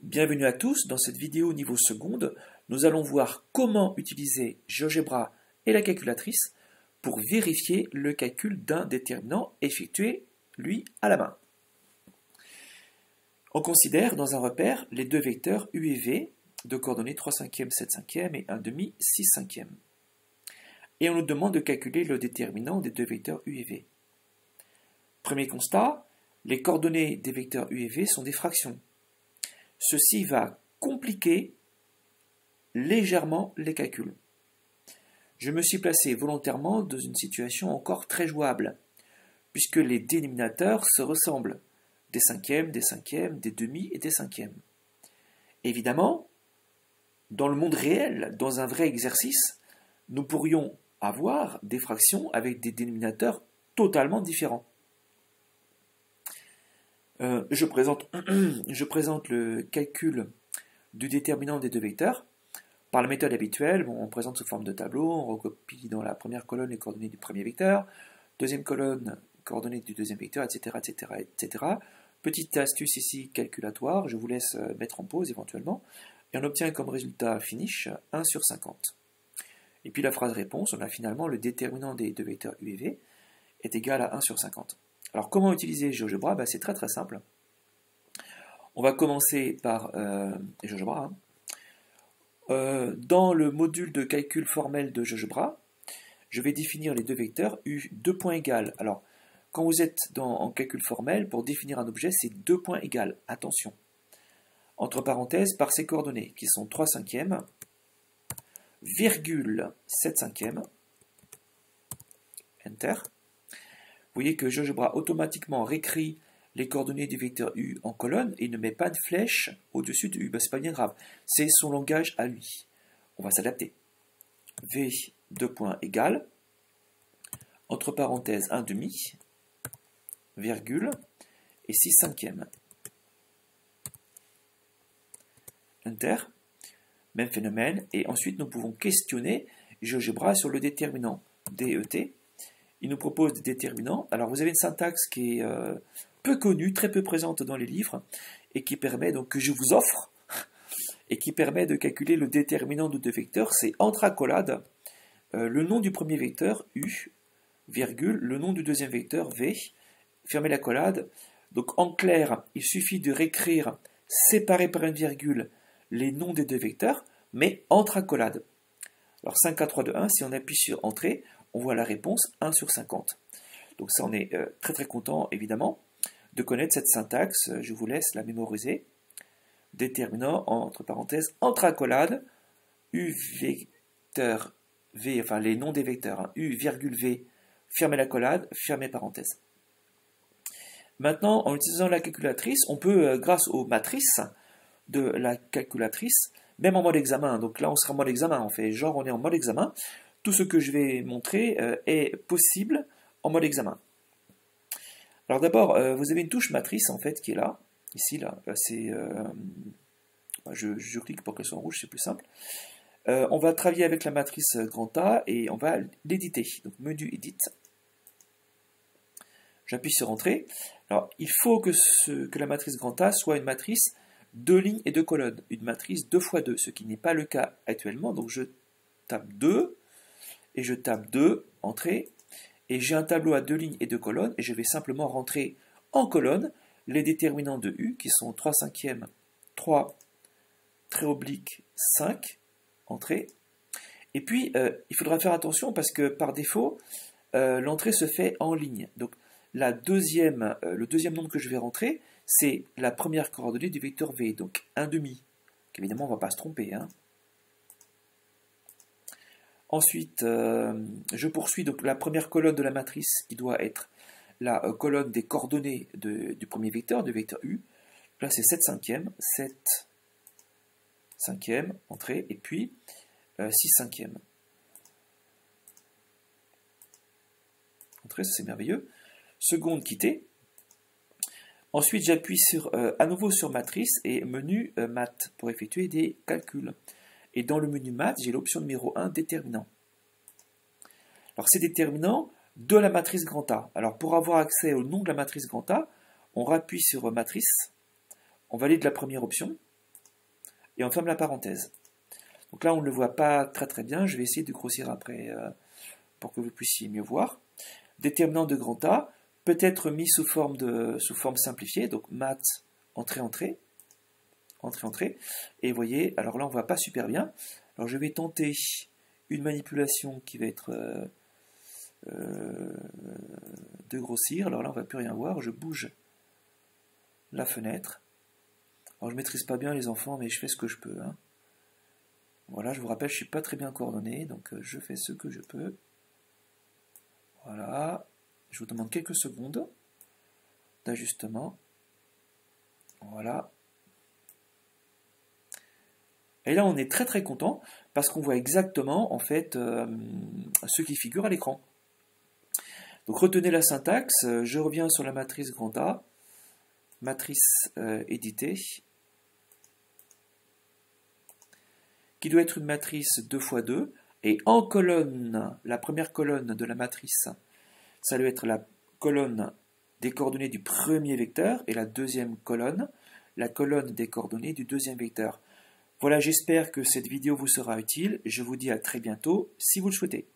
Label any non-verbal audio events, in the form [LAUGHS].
Bienvenue à tous, dans cette vidéo niveau seconde, nous allons voir comment utiliser GeoGebra et la calculatrice pour vérifier le calcul d'un déterminant effectué, lui, à la main. On considère dans un repère les deux vecteurs U et V de coordonnées 3 cinquièmes, 7 cinquièmes et 1 demi, 6 cinquièmes. Et on nous demande de calculer le déterminant des deux vecteurs U et V. Premier constat, les coordonnées des vecteurs U et V sont des fractions. Ceci va compliquer légèrement les calculs. Je me suis placé volontairement dans une situation encore très jouable, puisque les dénominateurs se ressemblent, des cinquièmes, des cinquièmes, des demi et des cinquièmes. Évidemment, dans le monde réel, dans un vrai exercice, nous pourrions avoir des fractions avec des dénominateurs totalement différents. Euh, [CLEARS THROAT] je, présente, le calcul du déterminant des deux vecteurs. Par la méthode habituelle, on présente sous forme de tableau, on recopie dans la première colonne les coordonnées du premier vecteur, deuxième colonne, coordonnées du deuxième vecteur, etc., etc., etc. Petite astuce ici calculatoire, je vous laisse euh, mettre en pause éventuellement, et on obtient comme résultat finish 1 sur 50. Et puis la phrase réponse, on a finalement le déterminant des deux vecteurs U et V est égal à 1 sur 50. Alors comment utiliser GeoGebra? Ben, C'est très très simple. On va commencer par euh, GeoGebra. Hein. Euh, dans le module de calcul formel de GeoGebra, je vais définir les deux vecteurs U, deux points égales. Alors, quand vous êtes dans, en calcul formel, pour définir un objet, c'est deux points égales. Attention. Entre parenthèses, par ses coordonnées, qui sont 3 cinquièmes, virgule 7 cinquièmes, Enter, voyez que GeoGebra automatiquement réécrit les coordonnées du vecteur U en colonne et ne met pas de flèche au-dessus de U. Ben, c'est pas bien grave, c'est son langage à lui. On va s'adapter. V, 2 points égale, entre parenthèses 1 demi, virgule, et 6 cinquièmes. Enter, même phénomène, et ensuite nous pouvons questionner GeoGebra sur le déterminant DET il nous propose des déterminants. Alors vous avez une syntaxe qui est euh, peu connue, très peu présente dans les livres, et qui permet, donc que je vous offre, [LAUGHS] et qui permet de calculer le déterminant de deux vecteurs. C'est entre accolades euh, le nom du premier vecteur, U, virgule, le nom du deuxième vecteur, V, fermez l'accolade. Donc en clair, il suffit de réécrire séparé par une virgule les noms des deux vecteurs, mais entre accolades. Alors 5, 4, 3, 2, 1, si on appuie sur Entrée, on voit la réponse 1 sur 50. Donc ça, on est euh, très très content, évidemment, de connaître cette syntaxe. Je vous laisse la mémoriser. Déterminant, entre parenthèses, entre accolades, U vecteur V, enfin les noms des vecteurs, hein, U virgule V, fermez l'accolade, fermez parenthèse. Maintenant, en utilisant la calculatrice, on peut, euh, grâce aux matrices de la calculatrice, même en mode examen, donc là on sera en mode examen, on fait genre on est en mode examen, tout ce que je vais montrer euh, est possible en mode examen. Alors d'abord, euh, vous avez une touche matrice en fait qui est là, ici là, c'est, euh, je, clique pour qu'elle soit en rouge, c'est plus simple. on va travailler avec la matrice grand A et on va l'éditer. Donc menu edit. J'appuie sur entrée. Alors il faut que, la matrice grand A soit une matrice deux lignes et deux colonnes, une matrice 2 fois 2, ce qui n'est pas le cas actuellement. Donc je tape 2, et je tape 2, entrée, et j'ai un tableau à deux lignes et deux colonnes, et je vais simplement rentrer en colonne les déterminants de U, qui sont 3 cinquièmes, 3, très oblique, 5, entrée. Et puis, euh, il faudra faire attention parce que par défaut, euh, l'entrée se fait en ligne. Donc, la deuxième, euh, le deuxième nombre que je vais rentrer, c'est la première coordonnée du vecteur V, donc 1 demi. Évidemment, on ne va pas se tromper. Hein. Ensuite, euh, je poursuis donc la première colonne de la matrice qui doit être la euh, colonne des coordonnées du premier vecteur, du vecteur U. Là, c'est 7 cinquièmes, 7 cinquièmes, entrée, et puis 6 euh, cinquièmes. Entrée, c'est merveilleux. Seconde quittée. Ensuite, j'appuie sur, à nouveau sur matrice et menu mat pour effectuer des calculs. Et dans le menu maths, j'ai l'option numéro 1, déterminant. Alors c'est déterminant de la matrice grand A. Alors pour avoir accès au nom de la matrice grand A, on rappuie sur matrice, on valide la première option, et on ferme la parenthèse. Donc là, on ne le voit pas très très bien. Je vais essayer de grossir après euh, pour que vous puissiez mieux voir. Déterminant de grand A peut être mis sous forme, sous forme simplifiée, donc mat, entrée, entrée, entrée, entrée. Et vous voyez, alors là, on ne voit pas super bien. Alors je vais tenter une manipulation qui va être euh, euh, de grossir. Alors là, on ne va plus rien voir. Je bouge la fenêtre. Alors je ne maîtrise pas bien les enfants, mais je fais ce que je peux. Hein. Voilà, je vous rappelle, je ne suis pas très bien coordonné, donc euh, je fais ce que je peux. Voilà, je vous demande quelques secondes d'ajustement. Voilà. Et là, on est très très content parce qu'on voit exactement en fait euh, ce qui figure à l'écran. Donc retenez la syntaxe, je reviens sur la matrice grand A, matrice euh, éditée, qui doit être une matrice 2 x 2, et en colonne, la première colonne de la matrice, ça doit être la colonne des coordonnées du premier vecteur, et la deuxième colonne, la colonne des coordonnées du deuxième vecteur. Voilà, j'espère que cette vidéo vous sera utile. Je vous dis à très bientôt, si vous le souhaitez.